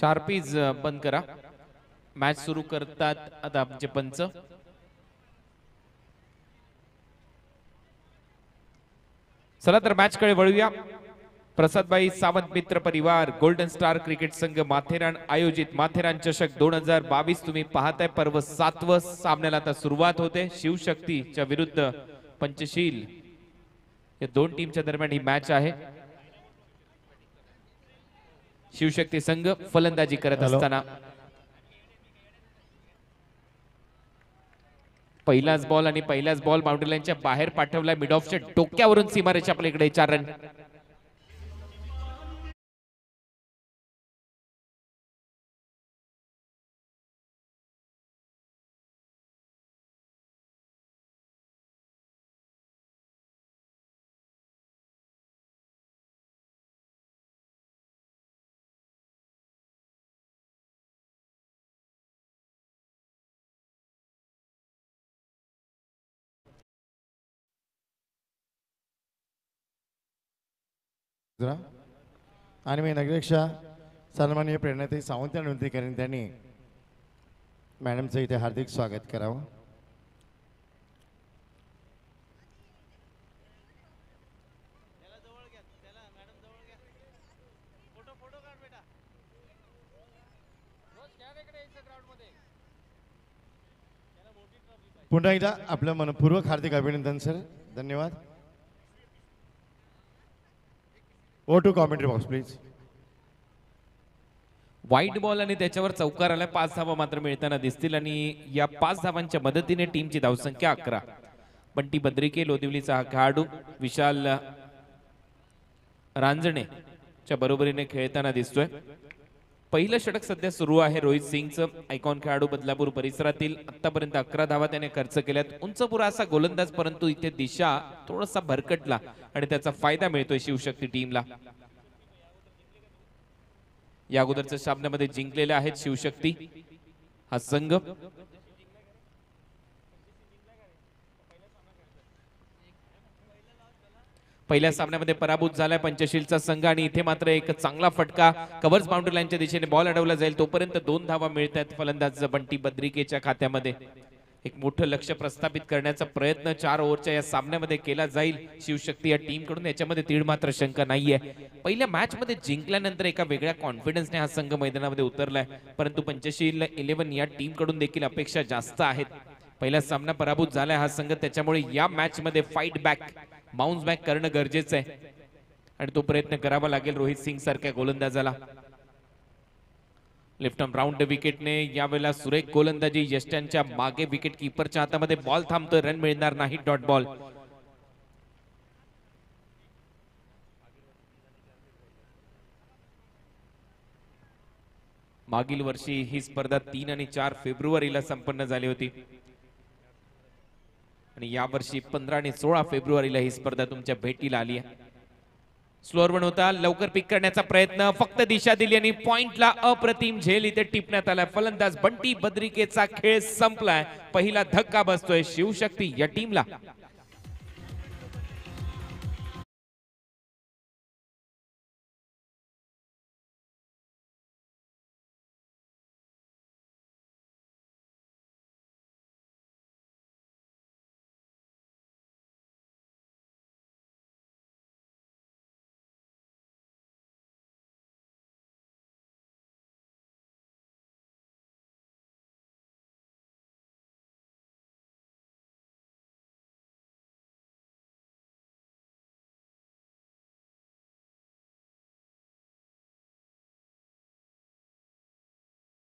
शार्पीज बंद करा. मॅच सुरू करतात आता आमचे पंच. चला तर मॅच कडे वळूया. प्रसादबाई सावंत मित्र परिवार गोल्डन स्टार क्रिकेट संघ माथेरान आयोजित माथेरान चषक दोन हजार बावीस तुम्ही पाहताय. पर्व सातवं सामन्याला आता सुरुवात होते. शिवशक्तीच्या विरुद्ध पंचशील. या दोन टीमच्या दरम्यान ही मॅच आहे. शिवशक्ती संघ फलंदाजी करत. असताना. पहिलाच बॉल आणि पहिल्याच बॉल बाउंड्री लाईनच्या बाहेर पाठवलाय मिड ऑफच्या डोक्यावरून सीमारेच्या आपल्याकडे चार रन जरा. आणि मी नगरेक्षा सन्माननीय प्रेरणाताई सावंत यांना विनंती करेन त्यांनी मॅडमचं इथे हार्दिक स्वागत करावं. पुन्हा एकदा आपलं मनपूर्वक हार्दिक अभिनंदन सर. धन्यवाद. ओ to commentary box please wide ball आणि त्याच्यावर चौकार पाच धावा मात्र मिळताना दिसतील आणि या पाच धावांच्या मदतीने टीमची धावसंख्या अकरा. बंटी बद्रिके लोदिवलीचा हा खेळाडू विशाल रांजणे च्या बरोबरीने खेळताना दिसतोय. पहिलं षटक सध्या सुरू आहे रोहित सिंगचं. आयकॉन खेळाडू बदलापूर परिसरातील आतापर्यंत अकरा धावा त्याने खर्च केल्यात. उंचपुरा असा गोलंदाज परंतु इथे दिशा थोडासा भरकटला आणि त्याचा फायदा मिळतोय शिवशक्ती टीमला. या अगोदरच्या सामन्यामध्ये जिंकलेले आहेत शिवशक्ती. हा संघ. पहिल्या सामन्यामध्ये पराभूत झालाय पंचशीलचा संघ आणि इथे मात्र एक चांगला फटका. कव्हर्स बाउंड्री लाईनच्या दिशेने बॉल अडवला जाईल. तोपर्यंत दोन धावा मिळत आहेत फलंदाज बंटी बद्रिकेच्या खात्यामध्ये. एक मोठं लक्ष प्रस्थापित करण्याचा प्रयत्न चार ओव्हरच्या या सामन्यामध्ये केला जाईल. शिवशक्ती या टीमकडून याच्यामध्ये तीळ मात्र शंका नाहीये. पहिल्या मॅच मध्ये जिंकल्यानंतर एका वेगळ्या कॉन्फिडन्सने हा संघ मैदानामध्ये उतरलाय. परंतु पंचशील इलेव्हन या टीमकडून देखील अपेक्षा जास्त आहेत. पहिला सामना पराभूत झालाय हा संघ. त्याच्यामुळे या मॅच मध्ये फाईट बॅक बाउन्स बॅक करणं गरजेचं आहे. आणि तो प्रयत्न करावा लागेल रोहित सिंग सारख्या गोलंदाजाला. लेफ्ट आर्म राऊंड विकेटने यावेळेला सुरेख गोलंदाजी यष्ट्यांच्या मागे विकेट किपरच्या हातामध्ये बॉल थांबतोय. रन मिळणार नाही. डॉट बॉल मागील वर्षी ही स्पर्धा तीन आणि चार फेब्रुवारीला संपन्न झाली होती. आणि यावर्षी पंधरा आणि सोळा फेब्रुवारीला ही स्पर्धा तुमच्या भेटीला आली आहे. स्लोअर वन होता लवकर पिक करण्याचा प्रयत्न फक्त दिशा दिली आणि पॉइंटला अप्रतिम झेल इथे टिपण्यात आलाय. फलंदाज बंटी बद्रिकेचा खेळ संपलाय. पहिला धक्का बसतोय शिवशक्ती या टीमला.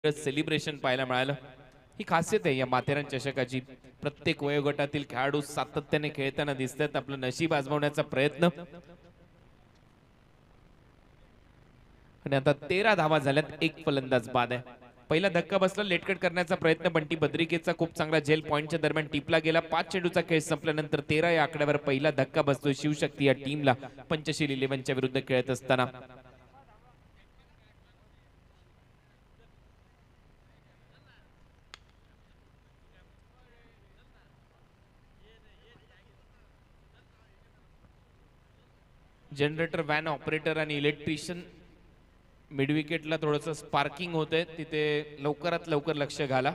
सेलिब्रेशन पाहायला मिळालं. ही खासियत आहे या माथेरान चषकाची. प्रत्येक वयोगटातील खेळाडू सातत्याने खेळताना दिसतात. आपलं नशीब आजमावण्याचा प्रयत्न. आणि आता तेरा धावा झाल्यात. एक फलंदाज बाद आहे. पहिला धक्का बसला लेटकट करण्याचा प्रयत्न. बंटी बद्रिकेचा खूप चांगला झेल पॉईंटच्या दरम्यान टिपला गेला. पाच चेंडूचा खेळ संपल्यानंतर तेरा या आकड्यावर पहिला धक्का बसतोय शिवशक्ती या टीमला. पंचशील इलेव्हनच्या विरुद्ध खेळत असताना. Generator van operator and electrician मिडविकेटला थोडंसं स्पार्किंग होतंय. तिथे लवकरात लवकर लक्ष घाला.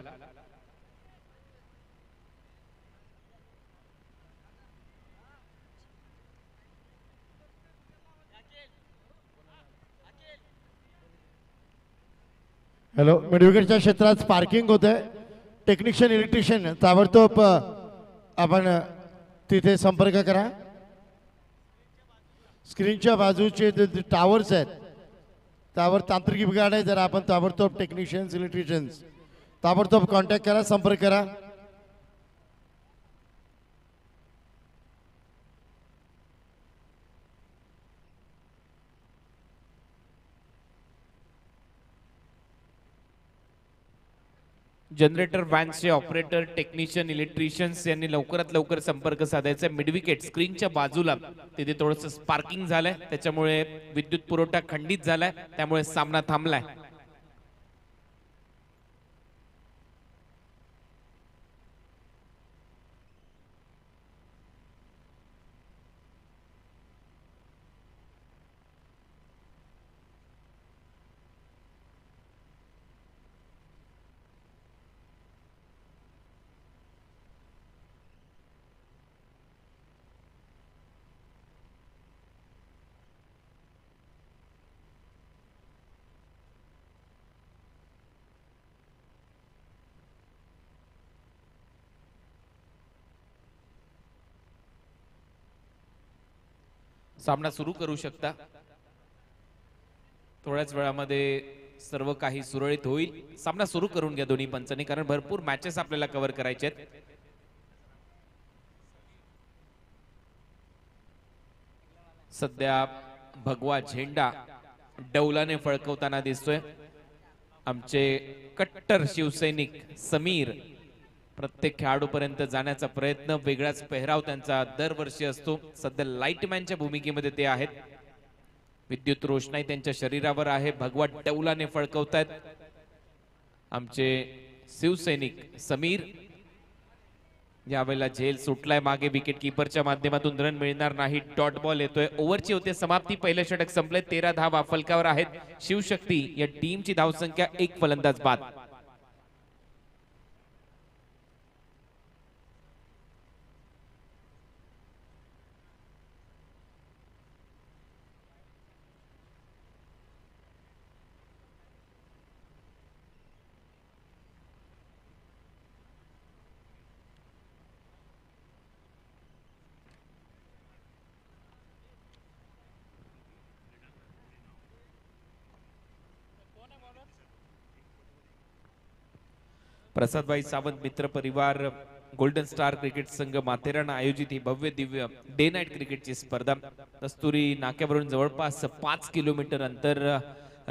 हॅलो मिडविकेटच्या क्षेत्रात स्पार्किंग होत आहे टेक्निशियन इलेक्ट्रिशियन ताबडतोब आपण तिथे संपर्क करा. स्क्रीनच्या बाजूचे जे टावर्स आहेत त्यावर तांत्रिक बिघाड आहे जर आपण ताबडतोब टेक्निशियन्स इलेक्ट्रिशियन्स ताबडतोब कॉन्टॅक्ट करा संपर्क करा. जनरेटर व्हॅन्सचे ऑपरेटर टेक्निशियन इलेक्ट्रिशियन्स यांनी लवकरात लवकर संपर्क साधायचा. मिडविकेट स्क्रीनच्या बाजूला तिथे थोडंसं स्पार्किंग झालंय. त्याच्यामुळे विद्युत पुरवठा खंडित झालाय. त्यामुळे सामना थांबलाय. सामना सुरू करू शकता. थोड्याच वेळामध्ये सर्व काही सुरळीत होईल. सामना सुरू करून घ्या दोन्ही पंचांनी कारण भरपूर मॅचेस आपल्याला कव्हर करायचे आहेत. सध्या भगवा झेंडा डौलाने फळकवताना दिसतोय. आमचे कट्टर शिवसैनिक समीर प्रत्येक खेळाडूपर्यंत जाण्याचा प्रयत्न वेगळाच पेहराव त्यांचा दरवर्षी असतो. सध्या लाईटमॅनच्या भूमिकेमध्ये ते आहेत. विद्युत रोषणाई त्यांच्या शरीरावर आहे. भगवा डौलाने फळकवतायत आमचे शिवसैनिक समीर यावेळेला झेल सुटलाय. मागे विकेट किपरच्या माध्यमातून रन मिळणार नाही. डॉट बॉल येतोय. ओव्हरची होते. समाप्ती. पहिलं षटक संपले तेरा धावा फलकावर आहेत. शिवशक्ती या टीमची धावसंख्या एक फलंदाज बाद. प्रसादभाई सावंत मित्र परिवार गोल्डन स्टार क्रिकेट संघ माथेरान आयोजित ही भव्य दिव्य डे नाईट क्रिकेटची स्पर्धा. कस्तुरी नाक्यावरून जवळपास पाच किलोमीटर अंतर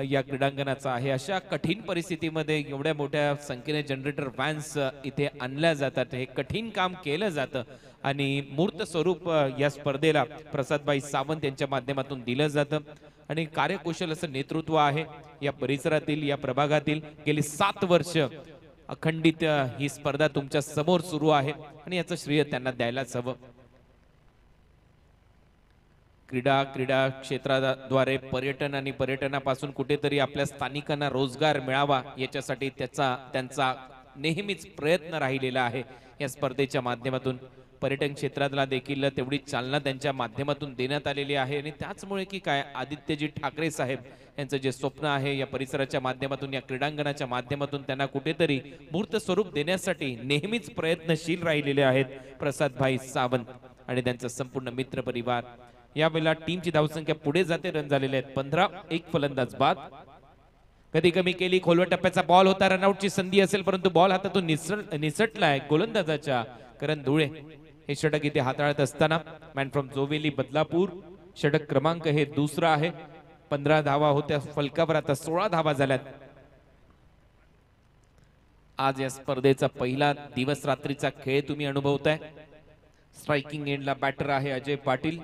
या क्रीडांगणाचं आहे. अशा कठीण परिस्थितीमध्ये एवढ्या मोठ्या संख्येने जनरेटर व्हॅन्स इथे आणल्या जातात. हे कठीण काम केलं जातं आणि मूर्त स्वरूप या स्पर्धेला प्रसादभाई सावंत यांच्या माध्यमातून दिलं जातं. आणि कार्यकुशल असं नेतृत्व आहे. या परिसरातील या प्रभागातील गेली सात वर्ष अखंडित ही स्पर्धा तुमच्यासमोर सुरू आहे आणि याचं श्रेय त्यांना द्यायलाच हवं. क्रीडा क्रीडा क्षेत्राद्वारे पर्यटन आणि पर्यटनापासून कुठेतरी आपल्या स्थानिकांना रोजगार मिळावा याच्यासाठी त्याचा त्यांचा नेहमीच प्रयत्न राहिलेला आहे या स्पर्धेच्या माध्यमातून. पर्यटन क्षेत्राला देखील तेवढी चालना त्यांच्या माध्यमातून देण्यात आलेली आहे. आणि त्याचमुळे की काय आदित्यजी ठाकरे साहेब यांचं जे स्वप्न आहे या परिसराच्या माध्यमातून या क्रीडांगणाच्या माध्यमातून त्यांना कुठेतरी मूर्त स्वरूप देण्यासाठी नेहमीच प्रयत्नशील राहिलेले आहेत प्रसादभाई सावंत आणि त्यांचा संपूर्ण मित्र परिवार. यावेळेला टीमची धावसंख्या पुढे जाते रन झालेले आहेत. पंधरा एक फलंदाज बाद. कधी कमी केली खोलवर टप्प्याचा बॉल होता रनआउटची संधी असेल परंतु बॉल हातातून निसळ निसटलाय गोलंदाजाच्या करण धुळे हे षटक इथे हाताळत असताना मॅन फ्रॉम जोवेली बदलापूर. षटक क्रमांक हे दुसरा आहे. पंधरा धावा होत्या फलकावर आता सोळा धावा झाल्यात. आज या स्पर्धेचा पहिला दिवस रात्रीचा खेळ तुम्ही अनुभवताय. स्ट्रायकिंग एंडला बॅटर आहे अजय पाटील.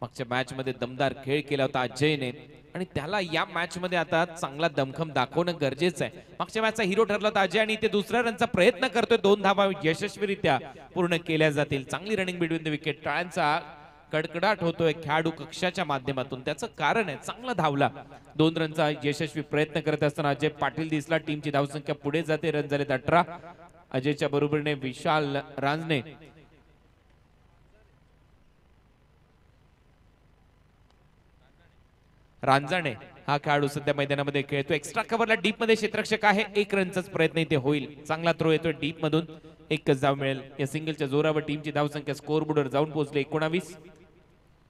मागच्या मॅच मध्ये दमदार खेळ केला होता अजयने. आणि त्याला या मॅच मध्ये आता चांगला दमखम दाखवणं गरजेचं आहे. मागच्या मॅचचा हिरो ठरला होता अजय आणि ते दुसऱ्या रनचा प्रयत्न करतोय. दोन धाबा यशस्वीरित्या पूर्ण केल्या जातील. चांगली रनिंग बिटवीन द विकेट टाळ्यांचा कडकडाट होतोय खेळाडू कक्षाच्या माध्यमातून. त्याचं कारण आहे चांगला धावला. दोन रनचा यशस्वी प्रयत्न करत असताना अजय पाटील दिसला. टीमची धावसंख्या पुढे जाते. रन झालेत अठरा. अजयच्या बरोबरीने विशाल रांजणे रांजणे हा खेळाडू सध्या मैदानामध्ये खेळतो एक्स्ट्रा कव्हरला डीपमध्ये क्षेत्रक्षक आहे. एक रनचाच प्रयत्न इथे होईल. चांगला थ्रो येतोय डीप मधून. एकच धाव मिळेल. या सिंगलच्या जोरावर टीमची धावसंख्या स्कोर बोर्डवर जाऊन पोहोचली. एकोणावीस.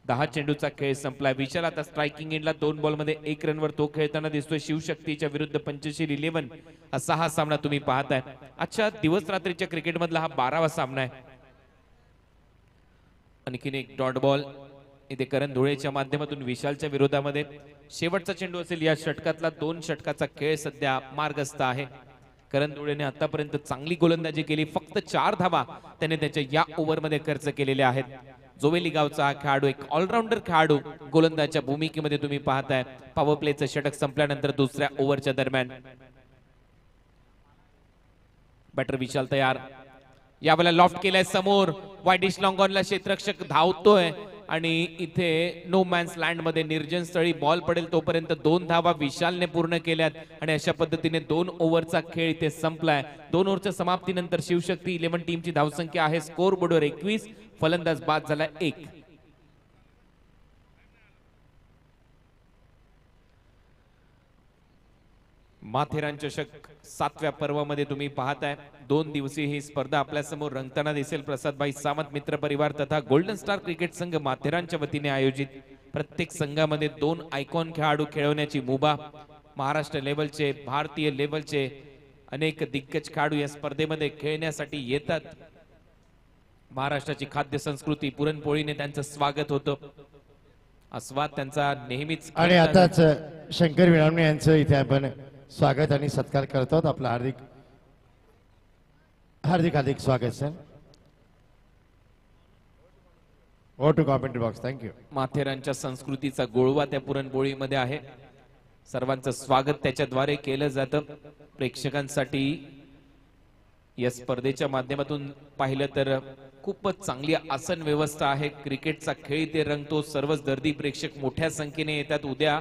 दहा चेंडूचा खेळ संपला. विशाल आता स्ट्रायकिंग एंडला दोन बॉलमध्ये एक रनवर तो खेळताना दिसतोय. शिवशक्तीच्या विरुद्ध पंचशील इलेव्हन असा हा सामना तुम्ही पाहताय. आजच्या दिवस रात्रीच्या क्रिकेटमधला हा बारावा सामना आहे. आणखीन एक डॉट बॉल इथे करण धुळेच्या माध्यमातून विशालच्या विरोधामध्ये शेवटचा चेंडू असेल या षटकातला दोन षटकाचा खेळ सध्या मार्गस्थ आहे. करण धुळेने आतापर्यंत चांगली गोलंदाजी केली फक्त चार धावा त्याने त्याच्या या ओव्हरमध्ये खर्च केलेल्या आहेत. जोवेली गावचा हा खेळाडू एक ऑलराऊंडर खेळाडू गोलंदाजच्या भूमिकेमध्ये तुम्ही पाहताय. पॉवर प्लेचं षटक संपल्यानंतर दुसऱ्या ओव्हरच्या दरम्यान. बॅटर विशाल तयार. यावेळेला लॉफ्ट केलाय समोर. वाईडिश लॉंगॉनला क्षेत्रक्षक धावतोय. आणि इथे नो मॅन्स लँडमध्ये निर्जन स्थळी बॉल पडेल तोपर्यंत दोन धावा विशालने पूर्ण केल्यात आणि अशा पद्धतीने दोन ओव्हरचा खेळ इथे संपलाय. दोन ओव्हरच्या समाप्तीनंतर शिवशक्ती इलेव्हन टीमची धावसंख्या आहे. स्कोर बोर्डवर एकवीस फलंदाज बाद झाला एक. माथेरान चषक सातव्या पर्वामध्ये तुम्ही पाहताय. दोन दिवसीय ही स्पर्धा आपल्यासमोर रंगताना दिसेल. प्रसादभाई सावंत मित्र परिवार तथा गोल्डन स्टार क्रिकेट संघ माथेरानच्या वतीने आयोजित. प्रत्येक संघामध्ये दोन आयकॉन खेळाडू खेळवण्याची मुभा. महाराष्ट्र लेवलचे भारतीय लेवलचे अनेक दिग्गज खेळाडू या स्पर्धेमध्ये खेळण्यासाठी येतात. महाराष्ट्राची खाद्य संस्कृती पुरणपोळीने त्यांचं स्वागत होतं. आस्वाद त्यांचा नेहमीच आणि आताच शंकर विरामणे यांचं इथे आपण स्वागत आणि सत्कार करतो. आपलं हार्दिक हार्दिक हार्दिक स्वागत sir O to comment box thank you माथेरानच्या संस्कृतीचा गोळवा त्या पुरणपोळीमध्ये आहे. सर्वांचं स्वागत त्याच्याद्वारे केलं जातं. प्रेक्षकांसाठी या स्पर्धेच्या माध्यमातून पाहिलं तर खूपच चांगली आसन व्यवस्था आहे. क्रिकेटचा खेळ ते रंगतो. सर्वच दर्दी प्रेक्षक मोठ्या संख्येने येतात. उद्या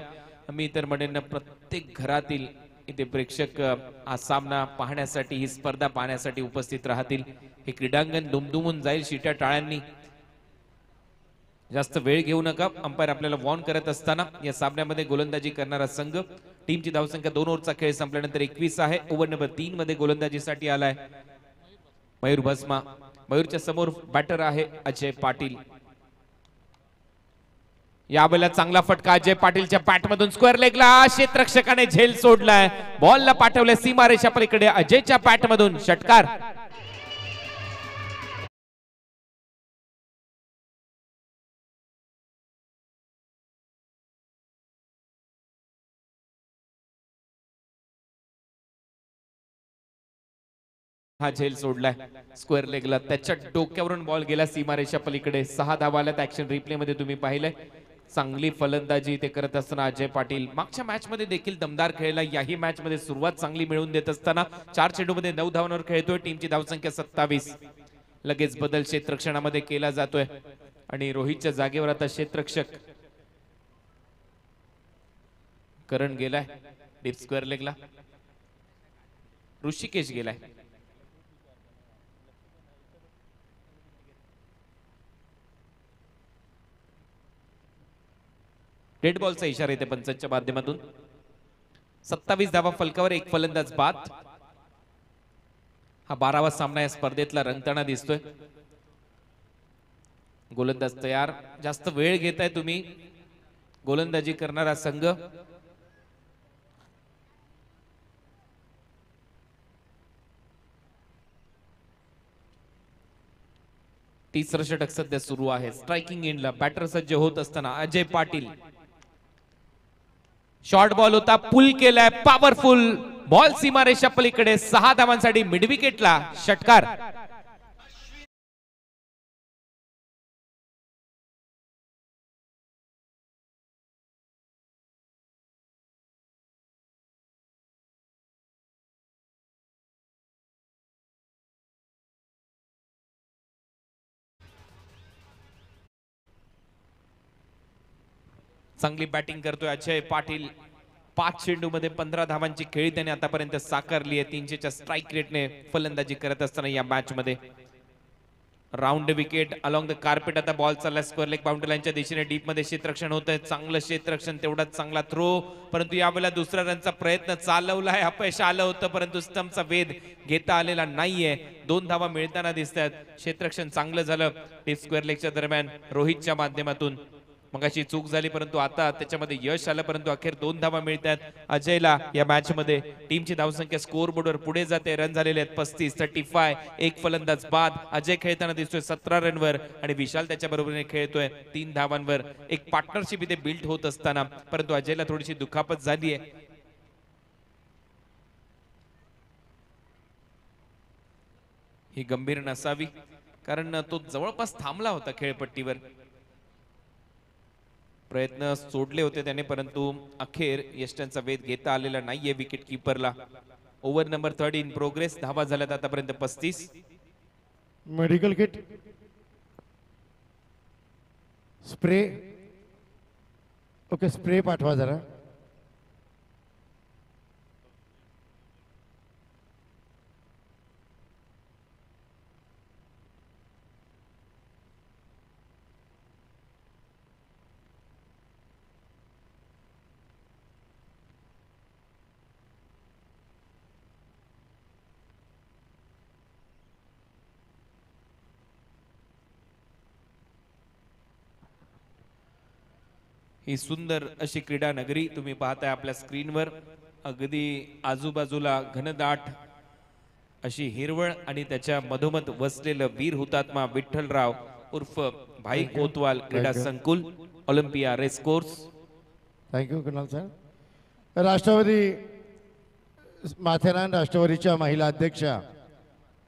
मी तर म्हणेन प्रत्येक घरातील इथे प्रेक्षक हा सामना पाहण्यासाठी ही स्पर्धा पाहण्यासाठी उपस्थित राहतील. हे क्रीडांगण दुमदुमून जाईल शिट्या टाळ्यांनी. जास्त वेळ घेऊ नका. अंपायर आपल्याला वॉर्न करत असताना या सामन्यामध्ये गोलंदाजी करणारा संघ टीमची धावसंख्या दोन ओव्हरचा खेळ संपल्यानंतर एकवीस आहे. ओव्हर नंबर तीन मध्ये गोलंदाजीसाठी आलाय. मयूर भस्मा मयूरच्या समोर बॅटर आहे अजय पाटील. या यावेळेला चांगला फटका अजय पाटीलच्या पॅट मधून स्क्वेअर लेगला क्षेत्रक्षकाने झेल सोडलाय. बॉलला पाठवलंय सीमारेषा पलीकडे अजयच्या पॅट मधून षटकार. हा झेल सोडलाय. स्क्वेअर लेगला त्याच्या डोक्यावरून बॉल गेला सीमारेषा पलीकडे. सहा धावा आल्यात ऍक्शन रिप्ले मध्ये तुम्ही पाहिलंय. चांगली फलंदाजी ते करत असताना अजय पाटील मागच्या मॅच मध्ये देखील दमदार खेळला याही मॅच मध्ये सुरुवात चांगली मिळवून देत असताना चार चेंडू मध्ये नऊ धावांवर खेळतोय टीमची धावसंख्या सत्तावीस. लगेच बदल क्षेत्रक्षणामध्ये केला जातोय. आणि रोहितच्या जागेवर आता क्षेत्रक्षक. करण गेलाय डीप स्क्वेअर लेगला ऋषिकेश गेलाय. डेड बॉलचा इशारा येते पंचांच्या माध्यमातून. सत्तावीस धावा फलकावर एक फलंदाज बाद. हा बारावा सामना या स्पर्धेतला रंगताना दिसतोय. गोलंदाज तयार. जास्त वेळ घेताय तुम्ही. गोलंदाजी करणारा संघ. तिसरं षटक सध्या सुरू आहे. स्ट्रायकिंग एंडला बॅटर सज्ज होत असताना अजय पाटील. शॉर्ट बॉल होता पुल केलाय पॉवरफुल बॉल सीमारेषा पलीकडे सहा धावांसाठी मिडविकेटला षटकार. चांगली बॅटिंग करतोय. अजय पाटील पाच चेंडूमध्ये पंधरा धावांची खेळी त्याने आतापर्यंत साकारली आहे. तीनशेच्या स्ट्राईक रेटने फलंदाजी करत असताना या मॅच मध्ये. Round wicket along the carpet आता बॉल चालला स्क्वेअर लेग बाउंड्रीलाईनच्या दिशेने. डीपमध्ये क्षेत्ररक्षण होत आहे चांगलं क्षेत्ररक्षण तेवढाच चांगला थ्रो परंतु यावेळेला दुसऱ्या रनचा प्रयत्न चालवला आहे अपयश आलं होतं परंतु स्टंपचा वेध घेता आलेला नाहीये. दोन धावा मिळताना दिसत आहेत क्षेत्ररक्षण चांगलं झालं. डीप स्क्वेअर लेगच्या दरम्यान रोहितच्या माध्यमातून. मग अशी चूक झाली परंतु आता त्याच्यामध्ये यश आलं परंतु अखेर दोन धावा मिळतात. अजयला या मॅच मध्ये टीमची धावसंख्या स्कोर बोर्डवर पुढे जाते. रन झालेले आहेत पस्तीस थर्टी फाय एक फलंदाज बाद. अजय खेळताना दिसतोय सतरा रनवर आणि विशाल त्याच्या बरोबरीने खेळतोय तीन धावांवर. एक पार्टनरशिप इथे बिल्ड होत असताना परंतु अजयला थोडीशी दुखापत झाली आहे. ही गंभीर नसावी कारण तो जवळपास थांबला होता खेळपट्टीवर. प्रयत्न सोडले होते त्याने परंतु अखेर यष्टांचा वेध घेता आलेला नाहीये wicket किपरला over number third in progress धावा झाल्यात आतापर्यंत पस्तीस. Medical kit spray okay spray पाठवा जरा. ही सुंदर अशी क्रीडा नगरी तुम्ही पाहताय आपल्या स्क्रीनवर. अगदी आजूबाजूला घनदाट अशी हिरवळ आणि त्याच्या मधोमध वसलेलं वीर हुतात्मा विठ्ठलराव उर्फ Bhai Kotwal Krida Sankul olympia race course. Thank you Kunal sir Rashtrawadi Matheran राष्ट्रवादीच्या महिला अध्यक्षा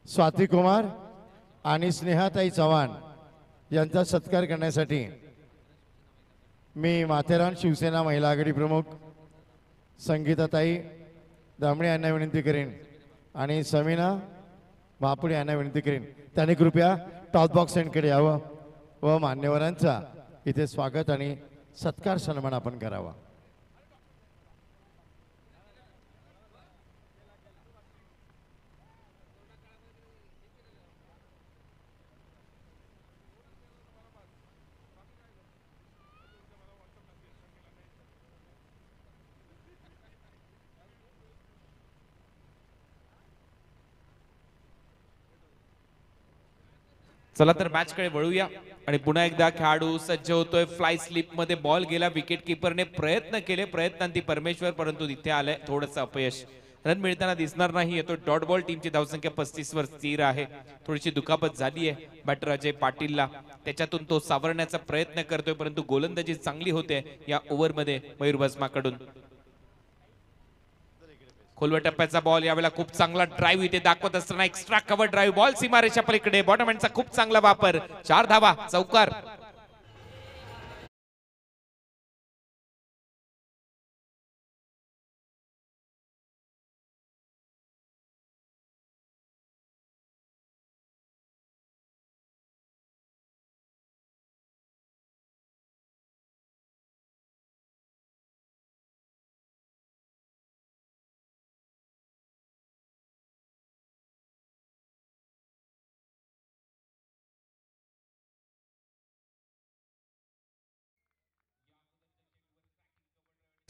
स्वाती कुमार आणि स्नेहाताई चव्हाण यांचा सत्कार करण्यासाठी मी माथेरान शिवसेना महिला आघाडी प्रमुख संगीताताई दामणे यांना विनंती करेन आणि समीना महापुडे यांना विनंती करेन. त्यांनी कृपया टॉप बॉक्स यावं व मान्यवरांचा इथे स्वागत आणि सत्कार सन्मान आपण करावा. चला तर मॅच कडे वळूया. आणि पुन्हा एकदा खेळाडू सज्ज होतोय. फ्लाय स्लिपमध्ये बॉल गेला. विकेट किपरने प्रयत्न केले. प्रयत्नांती परमेश्वर परंतु तिथे आलंय थोडंसं अपयश. रन मिळताना दिसणार नाही. येतो डॉट बॉल टीमची धावसंख्या पस्तीस वर स्थिर आहे. थोडीशी दुखापत झाली आहे बॅटर अजय पाटीलला. त्याच्यातून तो सावरण्याचा प्रयत्न करतोय परंतु गोलंदाजी चांगली होते या ओव्हरमध्ये मयूर भस्माकडून. खोलव्या टप्प्याचा बॉल यावेळेला खूप चांगला ड्राईव्ह इथे दाखवत असताना एक्स्ट्रा कव्हर ड्राईव्ह बॉल सीमारेषा पलीकडे बॉटमॅनचा खूप चांगला वापर. चार धावा चौकार.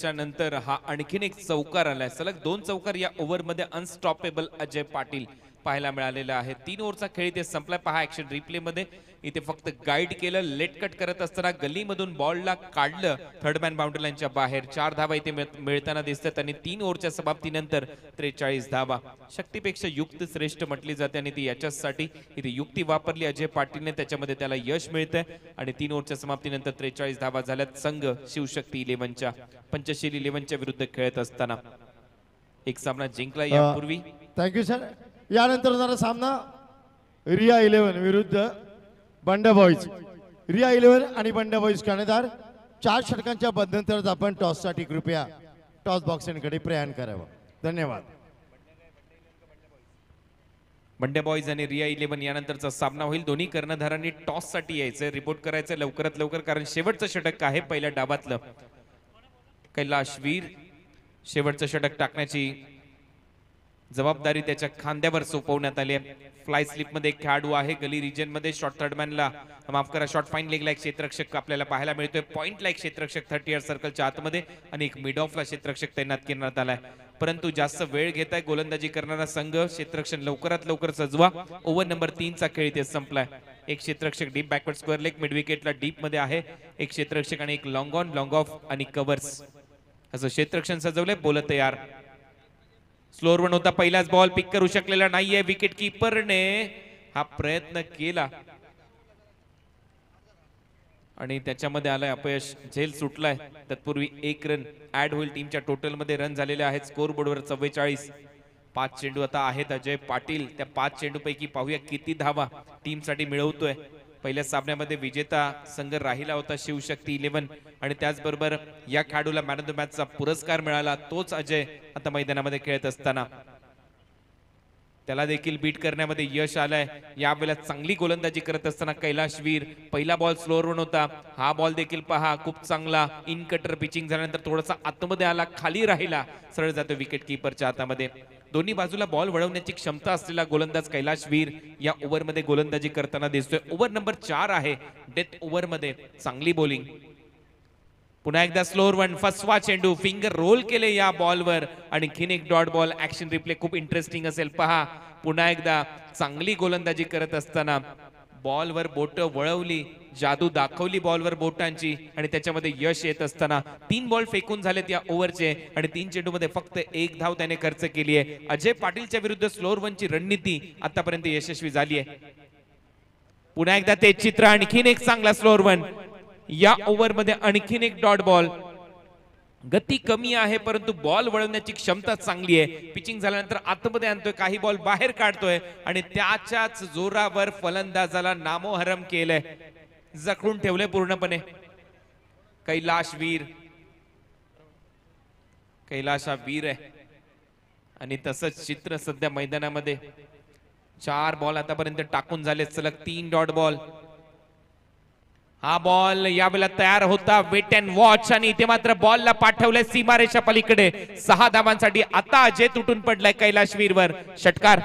च्या नंतर हा आणखीन एक चौकार आलाय. सलग दोन चौकार या ओव्हरमध्ये अनस्टॉपेबल अजय पाटील पाहायला मिळालेला आहे तीन ओव्हरचा खेळ इथे संपलाय. पहा ऍक्शन रिप्ले मध्ये. इथे फक्त गाईड केलं लेट कट करत असताना गल्लीमधून बॉलला काढलं. थर्ड मॅन बाउंड्री लाईनच्या बाहेर. चार धावा इथे मिळताना दिसतात आणि तीन ओव्हरच्या समाप्तीनंतर त्रेचाळीस धावा. शक्तीपेक्षा युक्त श्रेष्ठ म्हटली जाते आणि ती याच्यासाठी इथे युक्ती वापरली. अजय पाटीलने त्याच्यामध्ये त्याला यश मिळतंय आणि तीन ओव्हरच्या समाप्तीनंतर त्रेचाळीस धावा झाल्यात. संघ शिवशक्ती इलेव्हनच्या पंचशील इलेव्हनच्या विरुद्ध खेळत असताना. एक सामना जिंकला यापूर्वी. थँक्यू सर यानंतर होणारा सामना रिया इलेव्हन विरुद्ध बंड बॉईज रिया इलेव्हन आणि बंड बॉईज कर्णधार. चार षटकांच्या मध्यंतरात आपण टॉससाठी कृपया टॉस बॉक्सिंगकडे प्रयाण करावं. धन्यवाद. बंडे बॉईज आणि रिया इलेव्हन यानंतरचा सामना होईल. दोन्ही कर्णधारांनी टॉससाठी यायचं. रिपोर्ट करायचं लवकरात लवकर कारण शेवटचं षटक आहे पहिल्या डाबातलं कैलाशवीर शेवटचं षटक टाकण्याची जबाबदारी त्याच्या खांद्यावर सोपवण्यात आली आहे. फ्लाय स्लिपमध्ये एक खेळाडू आहे गली रिजनमध्ये शॉर्ट थर्डमॅनला माफ करा शॉर्ट फाईन लेगला एक क्षेत्रक्षक आपल्याला पाहायला मिळतोय. पॉइंटला एक क्षेत्रक्षक थर्टी इयर सर्कलच्या आतमध्ये आणि एक मिड ऑफला क्षेत्रक्षक तैनात करण्यात आलाय. परंतु जास्त वेळ घेत आहे गोलंदाजी करणारा संघ क्षेत्रक्षण लवकरात लवकर सजवा. ओव्हर नंबर तीनचा खेळ इथे संपलाय. एक क्षेत्रक्षक deep backward square leg mid विकेटला डीपमध्ये आहे. एक क्षेत्रक्षक आणि एक लॉंग ऑन लॉंग ऑफ आणि कव्हर्स असं क्षेत्रक्षण सजवलंय बोलत तयार. स्लोअर वन होता पहिलाच बॉल पिक करू शकलेला नाहीये. विकेट किपरने हा प्रयत्न केला. आणि त्याच्यामध्ये आलाय अपयश. झेल सुटलाय. तत्पूर्वी एक रन ऍड होईल. टीमच्या टोटलमध्ये रन झालेले आहेत. स्कोर बोर्डवर चव्वेचाळीस. पाच चेंडू आता आहेत. अजय पाटील. त्या पाच चेंडू पैकी पाहूया किती धावा टीमसाठी मिळवतोय. पहिल्या सामन्यामध्ये विजेता संघ राहिला होता शिवशक्ती इलेव्हन. आणि त्याचबरोबर या खेळाडूला मॅन ऑफ द मॅचचा पुरस्कार मिळाला. तोच अजय आता मैदानामध्ये खेळत असताना. त्याला देखील बीट करण्यामध्ये यश आलंय. यावेळेला चांगली गोलंदाजी करत असताना कैलाशवीर पहिला बॉल स्लोअर होता हा बॉल देखील पहा खूप चांगला इन कटर पिचिंग झाल्यानंतर थोडासा आतमध्ये आला खाली राहिला. सरळ जातो विकेट किपरच्या हातामध्ये. दोन्ही बाजूला बॉल वळवण्याची क्षमता असलेला गोलंदाज कैलाशवीर या ओव्हरमध्ये गोलंदाजी करताना दिसतोय. ओव्हर नंबर चार आहे. डेथ ओव्हरमध्ये चांगली बॉलिंग पुन्हा एकदा स्लोअर वन फसवा चेंडू फिंगर रोल केले या बॉलवर आणखीन एक डॉट बॉल ऍक्शन रिप्ले खूप इंटरेस्टिंग असेल. पहा पुन्हा एकदा चांगली गोलंदाजी करत असताना बॉलवर बोट वळवली. जादू दाखवली बॉलवर बोटांची आणि त्याच्यामध्ये यश येत असताना तीन बॉल फेकून झालेत या ओव्हरचे आणि तीन चेंडूमध्ये फक्त एक धाव त्याने खर्च केली आहे. अजय पाटीलच्या विरुद्ध स्लोअर वनची रणनीती आतापर्यंत यशस्वी झाली आहे. पुन्हा एकदा ते चित्र आणखीन एक चांगला स्लोअर वन. या ओव्हरमध्ये आणखीन एक डॉट बॉल. गती कमी आहे परंतु बॉल वळवण्याची क्षमता चांगली आहे. पिचिंग झाल्यानंतर आतमध्ये आणतोय काही बॉल बाहेर काढतोय आणि त्याच्याच जोरावर फलंदाजाला नामोहरम केलंय. जखडून ठेवलंय पूर्णपणे. कैलाश वीर. कैलाश हा वीर आहे. आणि तसंच चित्र सध्या मैदानामध्ये. चार बॉल आतापर्यंत टाकून झाले सलग तीन डॉट बॉल हा बॉल यावेळेला तयार होता वेट अँड वॉच आणि इथे मात्र बॉलला पाठवलंय सीमारेषा पलीकडे. सहा धावांसाठी आता अजय तुटून पडलाय कैलाश वीरवर. षटकार.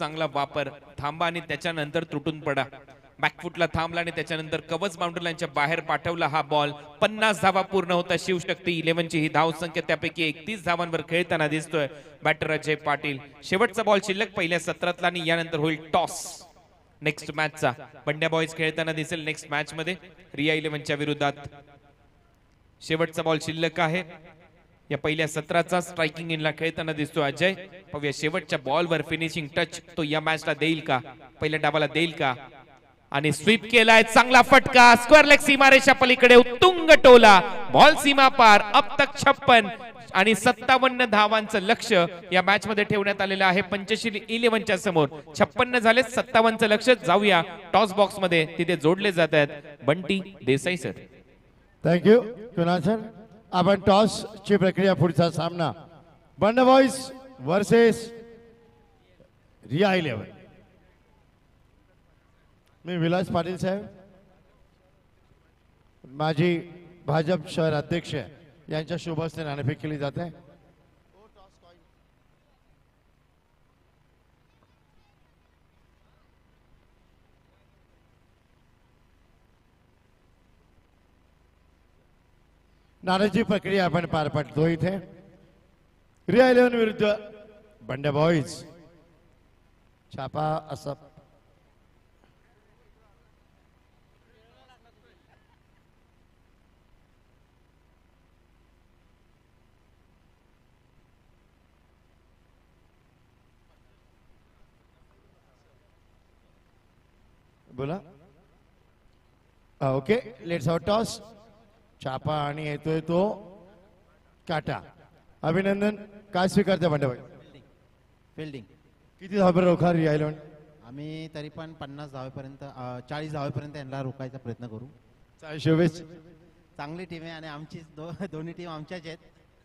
चांगला वापर. थांबा आणि त्याच्यानंतर तुटून पडा. बॅकफुटला थांबला आणि त्याच्यानंतर कवच बाउंड्री लाईनच्या बाहेर पाठवला हा बॉल पन्नास धावा पूर्ण होता शिवशक्ती. इलेव्हन ची ही धाव संख्या त्यापैकी एकतीस धावांवर खेळताना दिसतोय. बॅटर अजय पाटील. शेवटचा बॉल शिल्लक पहिल्या सत्रातला आणि यानंतर होईल टॉस नेक्स्ट मॅचचा बंड्या बॉयज खेळताना दिसेल नेक्स्ट मॅच मध्ये. रिया इलेव्हनच्या विरोधात. शेवटचा बॉल शिल्लक आहे. या पहिल्या सत्राचा स्ट्रायकिंग इनला खेळताना दिसतो अजय. पाहूया शेवटच्या बॉलवर फिनिशिंग टच तो या मॅचला देईल का? पहिल्या डाबाला देईल का? आणि स्वीप केलाय चांगला फटका. स्क्वेअर लेग सीमारेषा पलीकडे. उत्तुंग टोला. बॉल सीमा पार. अब तक छप्पन. आणि सत्तावन्न धावांचं लक्ष या मॅच मध्ये ठेवण्यात आलेलं आहे पंचशील इलेव्हनच्या समोर. छप्पन्न झाले सत्तावन्नचं लक्ष. जाऊया टॉस बॉक्समध्ये. तिथे जोडले जात आहेत. Bunty Desai sir thank you sir आपण टॉस ची प्रक्रिया पुढचा सामना. बंड बॉईज वर्सेस रिया इलेव्हन. मी विलास पाटील साहेब माझी भाजप शहर अध्यक्ष यांच्या शुभहस्ते नाणेफेक केली जाते. नाण्याची प्रक्रिया आपण पार पाडतो इथे रिया इलेव्हन विरुद्ध बंड्या बॉईज छापा असा बोला। Okay, let's out toss. छापा आणि येतोय तो काटा. अभिनंदन. काय स्वीकारते भांडवल फिल्डिंग किती धाबे रोखा रिया इलेव्हन आम्ही तरी पण पन्नास धावेपर्यंत चाळीस धावेपर्यंत यांना रोखायचा प्रयत्न करू. शुभेच्छा चांगली टीम आहे आणि आमची दो दोन्ही टीम आमच्याच आहेत.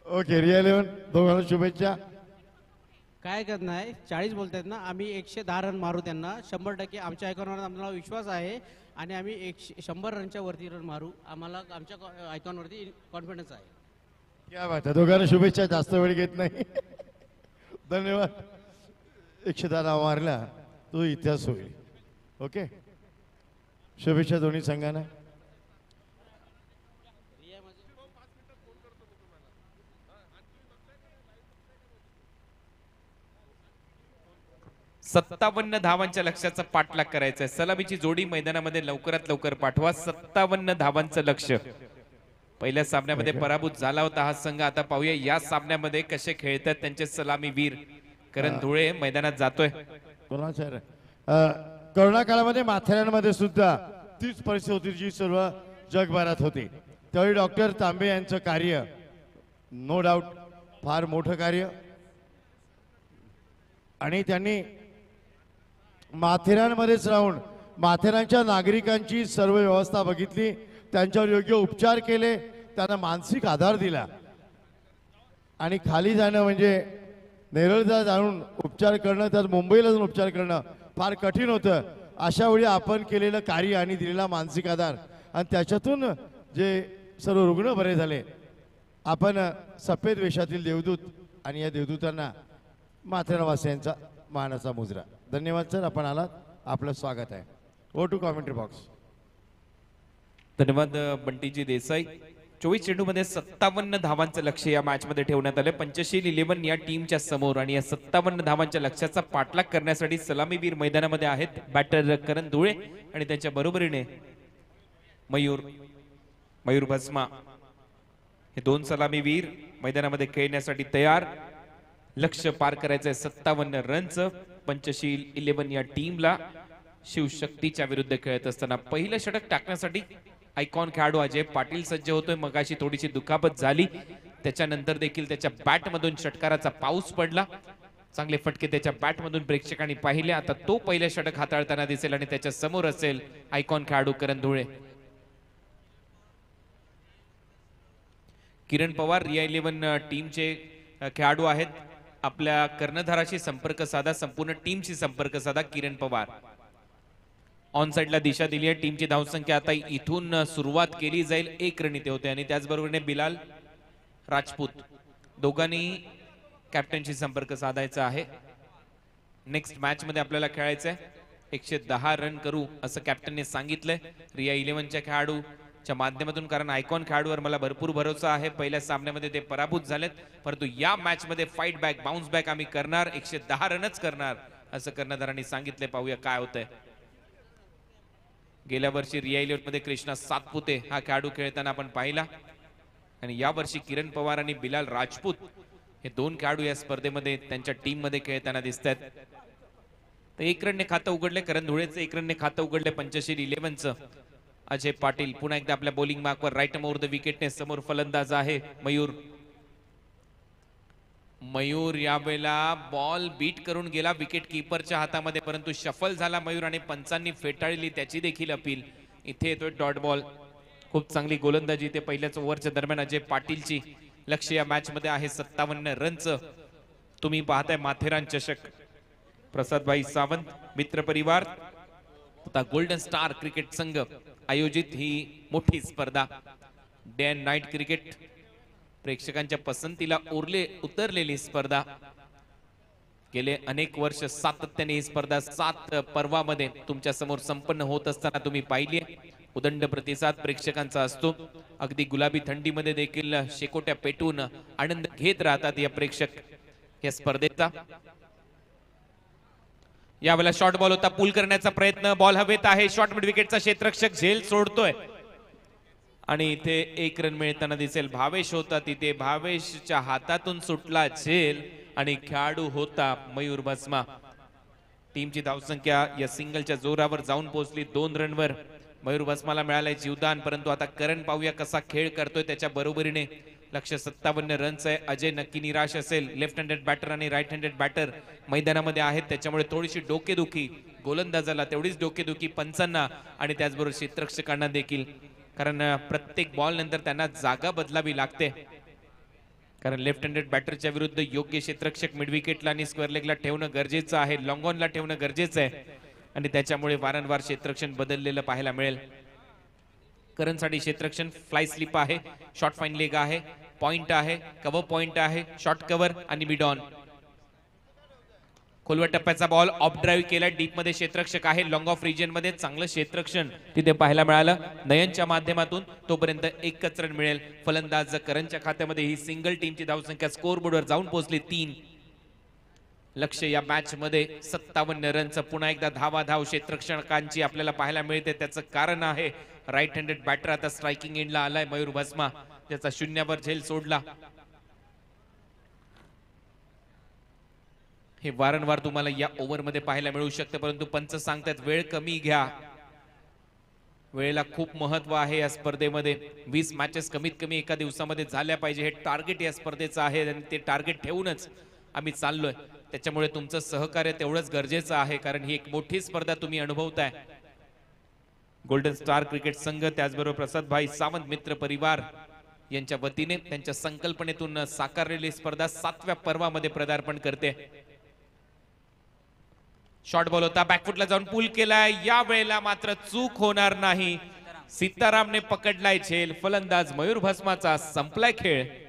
ओके रिया इलेव्हन दोघांना शुभेच्छा. काय करत नाही चाळीस बोलतायत ना आम्ही एकशे दहा रन मारू त्यांना. शंभर टक्के आमच्या आयकॉनवर आम्हाला विश्वास आहे. आणि आम्ही एकशे शंभर रनच्या वरती रन मारू. आम्हाला आमच्या आयकॉनवरती कॉन्फिडन्स आहे. क्या बात आहे. दोघांना शुभेच्छा. जास्त वेळ घेत नाही. धन्यवाद. एकशे दहा मारला. तो इतिहास होईल. ओके? शुभेच्छा दोन्ही संघांना. सत्तावन्न धावांच्या लक्ष्याचा पाठलाग करायचा आहे सलामीची जोडी मैदानामध्ये लवकरात लवकर पाठवा. सत्तावन्न धावांचं लक्ष. पहिल्या सामन्यामध्ये पराभूत झाला होता हा संघ. आता पाहूया या सामन्यामध्ये कसे खेळतात त्यांचे सलामी वीर. करण धुळे मैदानात जातोय. करोना काळामध्ये माथेऱ्यांमध्ये सुद्धा तीच परिस्थिती होती जी सर्व जगभरात होती. त्यावेळी डॉक्टर तांबे यांचं कार्य नो डाऊट फार मोठं कार्य. आणि त्यांनी माथेरानमध्येच राहून माथेरानच्या नागरिकांची सर्व व्यवस्था बघितली. त्यांच्यावर योग्य उपचार केले. त्यांना मानसिक आधार दिला. आणि खाली जाणं म्हणजे नेरळला जाऊन उपचार करणं त्यात मुंबईला जाऊन उपचार करणं फार कठीण होतं. अशा वेळी आपण केलेलं कार्य आणि दिलेला मानसिक आधार. आणि त्याच्यातून जे सर्व रुग्ण बरे झाले. आपण सफेद वेशातील देवदूत आणि या देवदूतांना माथेरावासियांचा मानाचा मुजरा. धन्यवाद सर आपण आलात. आपलं स्वागत आहे. ओ टू कॉमेंट्री बॉक्स धन्यवाद बंटीजी देसाई. चोवीस चेंडूमध्ये सत्तावन्न धावांचं लक्ष या मॅच मध्ये ठेवण्यात आलं पंचशील इलेव्हन या टीमच्या समोर आणि या सत्तावन्न धावांच्या लक्ष्याचा पाठलाग करण्यासाठी सलामीवीर मैदानामध्ये आहेत बॅटर करण धुळे आणि त्यांच्या बरोबरीने मयूर मयूर भस्मा. हे दोन सलामीवीर मैदानामध्ये खेळण्यासाठी तयार. लक्ष पार करायचंय सत्तावन्न रनचं पंचशील इलेव्हन या टीमला शिवशक्तीच्या विरुद्ध खेळत असताना पहिलं षटक टाकण्यासाठी आयकॉन खेळाडू अजय पाटील सज्ज होतोय. मगाशी थोडीशी दुखापत झाली. त्याच्यानंतर देखील त्याच्या बॅटमधून षटकाराचा पाऊस पडला. चांगले फटके त्याच्या बॅटमधून प्रेक्षकांनी पाहिले. आता तो पहिलं षटक हाताळताना दिसेल आणि त्याच्यासमोर असेल आयकॉन खेळाडू करण धुळे. किरण पवार रिया इलेव्हन टीमचे खेळाडू आहेत. आपल्या कर्णधाराशी संपर्क साधा संपूर्ण टीमशी संपर्क साधा किरण पवार. ऑन साईडला दिशा दिली आहे टीमची धावसंख्या आता इथून सुरुवात केली जाईल एक रन इथे होते. आणि त्याचबरोबर बिलाल राजपूत दोघांनी कॅप्टनशी संपर्क साधायचा आहे. नेक्स्ट मॅच मध्ये आपल्याला खेळायचं आहे एकशे दहा रन करू असं कॅप्टनने सांगितलंय. रिया इलेव्हनच्या च्या माध्यमातून कारण आयकॉन खेळाडूवर मला भरपूर भरोसा आहे. पहिल्या सामन्यामध्ये ते पराभूत झालेत. परंतु या मॅच मध्ये फाईट बॅक बाउन्स बॅक आम्ही करणार. एकशे दहा रनच करणार असं कर्णधारांनी सांगितले पाहूया काय होतंय. गेल्या वर्षी रिया मध्ये कृष्णा सातपुते हा खेळाडू खेळताना आपण पाहिला. आणि या वर्षी किरण पवार आणि बिलाल राजपूत हे दोन खेळाडू या स्पर्धेमध्ये त्यांच्या टीममध्ये खेळताना दिसत आहेत तर एक रनने खातं उघडले करण धुळेचं एक रनने खातं उघडले पंचशील इलेव्हनचं. अजय पाटील पुन्हा एकदा आपल्या बॉलिंग मार्कवर राईट मोर द विकेटने समोर फलंदाज आहे मयूर. मयूर यावेळेला बॉल बीट करून गेला विकेट किपरच्या हातामध्ये परंतु शफल झाला मयूर आणि पंचांनी फेटाळली त्याची देखील अपील. इथे येतोय डॉट बॉल खूप चांगली गोलंदाजी ते पहिल्याच ओव्हरच्या दरम्यान अजय पाटीलची. लक्ष या मॅच मध्ये आहे सत्तावन्न रनचं तुम्ही पाहताय माथेरान चषक. प्रसादभाई सावंत मित्र परिवार. तथा गोल्डन स्टार क्रिकेट संघ. आयोजित ही मोठी स्पर्धा. डे अँड नाईट क्रिकेट प्रेक्षकांच्या पसंतीला उरले उतरलेली स्पर्धा. गेले अनेक वर्ष सातत्याने ही स्पर्धा सात पर्वामध्ये तुमच्यासमोर संपन्न होत असताना तुम्ही पाहिली उदंड प्रतिसाद प्रेक्षकांचा असतो. अगदी गुलाबी थंडीमध्ये देखील शेकोट्या पेटून आनंद घेत राहतात या प्रेक्षक या स्पर्धेचा. यावेळेला शॉर्ट बॉल होता. पूल करण्याचा प्रयत्न. बॉल हवेत आहे. शॉर्ट मिड विकेटचा क्षेत्ररक्षक झेल सोडतोय. आणि इथे एक रन मिळताना दिसेल. भावेश होता तिथे. भावेशच्या हातातून सुटला झेल. आणि खेळाडू होता मयूर भस्मा. टीमची धावसंख्या या सिंगलच्या जोरावर जाऊन पोहोचली. दोन रनवर मयूर भस्माला मिळालंय जीवदान. परंतु आता करण पाहूया कसा खेळ करतोय त्याच्या बरोबरीने. लक्ष सत्तावन्न रन्स आहे. अजय नक्की निराश असेल. लेफ्ट हँडेड बॅटर आणि राईट हँडेड बॅटर मैदानामध्ये आहेत. त्याच्यामुळे थोडीशी डोकेदुखी गोलंदाजाला तेवढीच डोकेदुखी पंचांना आणि त्याचबरोबर क्षेत्रक्षकांना देखील. कारण प्रत्येक बॉल नंतर त्यांना जागा बदलावी लागते. कारण लेफ्ट हँडेड बॅटरच्या विरुद्ध योग्य क्षेत्रक्षक मिड विकेटला आणि स्क्वेअर लेगला ठेवणं गरजेचं आहे. लॉंग ऑनला ठेवणं गरजेचं आहे. आणि त्याच्यामुळे वारंवार क्षेत्रक्षण बदललेलं पाहायला मिळेल. करणसाठी क्षेत्रक्षण फ्लाय स्लिप आहे. शॉर्ट फाईन लेग आहे. पॉइंट आहे कव्हर पॉइंट आहे शॉर्ट कव्हर आणि मिडॉन खोलवर टप्प्याचा बॉल ऑफ ड्राईव्ह केला. डीपमध्ये क्षेत्रक्षक आहे. लॉंग ऑफ रिजनमध्ये चांगलं क्षेत्रक्षण तिथे पाहायला मिळालं. नयनच्या माध्यमातून तोपर्यंत एकच रन मिळेल. फलंदाज करणच्या खात्यामध्ये ही सिंगल टीमची धावसंख्या स्कोर बोर्डवर जाऊन पोहोचली. तीन. लक्ष या मॅच मध्ये सत्तावन्न रनचं पुन्हा एकदा धावा धाव क्षेत्रक्षकांची आपल्याला पाहायला मिळते. त्याचं कारण आहे राईट हँडेड बॅटर आता स्ट्रायकिंग एंडला आलाय मयूर भस्मा. त्याचा शून्यावर झेल सोडला. हे वारंवार तुम्हाला या ओव्हरमध्ये पाहायला मिळू शकते परंतु पंच सांगतात वेळ कमी घ्या. वेळेला खूप महत्त्व आहे या स्पर्धेमध्ये. वीस मॅचेस कमीत कमी एका दिवसामध्ये झाल्या पाहिजे हे टार्गेट या स्पर्धेचं आहे आणि ते टार्गेट ठेवूनच आम्ही चाललोय. त्याच्यामुळे तुमचं सहकार्य तेवढंच गरजेचं आहे कारण ही एक मोठी स्पर्धा तुम्ही अनुभवताय. गोल्डन स्टार क्रिकेट संघ त्याचबरोबर प्रसाद भाई सावंत मित्र परिवार यांच्या वतीने त्यांच्या संकल्पनेतून साकारलेली स्पर्धा सातव्या पर्वामध्ये पदार्पण करते. शॉर्ट बॉल होता बॅकफुटला जाऊन पूल केलाय. या वेळेला मात्र चूक होणार नाही. सीतारामने पकडलाय झेल. फलंदाज मयूर भस्माचा संपलाय खेळ.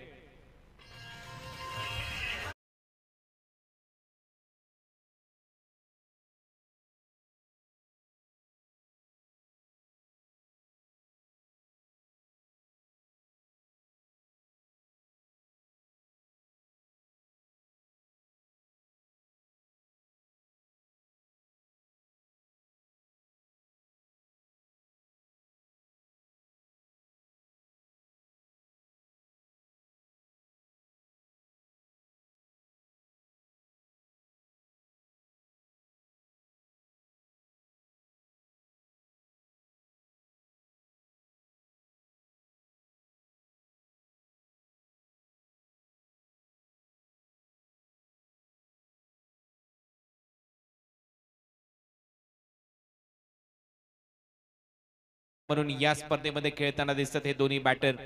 म्हणून या स्पर्धेमध्ये खेळताना दिसतात हे दोन्ही बॅटर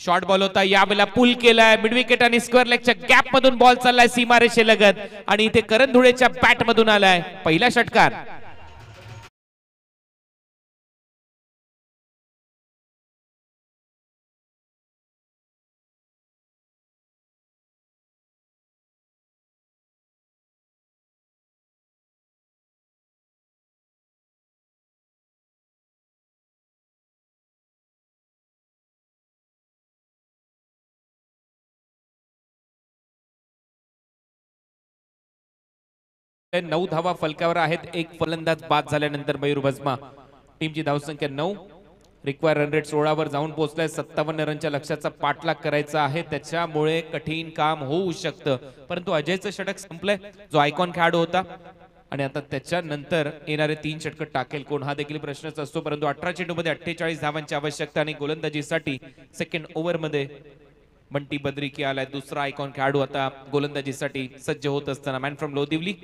शॉर्ट बॉल होता यावेळेला पुल केलाय. मिडविकेट आणि स्क्वेअर लेगच्या गॅप मधून बॉल चाललाय सीमारेषे लगत आणि इथे करण धुळेच्या बॅट मधून आलाय. पहिला षटकार. नऊ धावा फलकावर आहेत. एक फलंदाज बाद झाल्यानंतर मयूर भस्मा. टीमची धावसंख्या नऊ. रिक्वायर रन रेट सोळावर जाऊन पोहोचलाय. सत्तावन्न रनच्या लक्ष्याचा पाठलाग करायचा आहे. त्याच्यामुळे कठीण काम होऊ शकतं. परंतु अजयचं षटक संपलंय. जो आयकॉन खेळाडू होता. आणि आता त्याच्यानंतर येणारे तीन षटक टाकेल कोण? हा देखील प्रश्नच असतो. परंतु अठरा चेंडूमध्ये अठ्ठेचाळीस धावांची आवश्यकता आणि गोलंदाजीसाठी सेकंड ओव्हरमध्ये बंटी बद्रिकी आलाय. दुसरा आयकॉन खेळाडू आता गोलंदाजीसाठी सज्ज होत असताना. Man from Lodivali.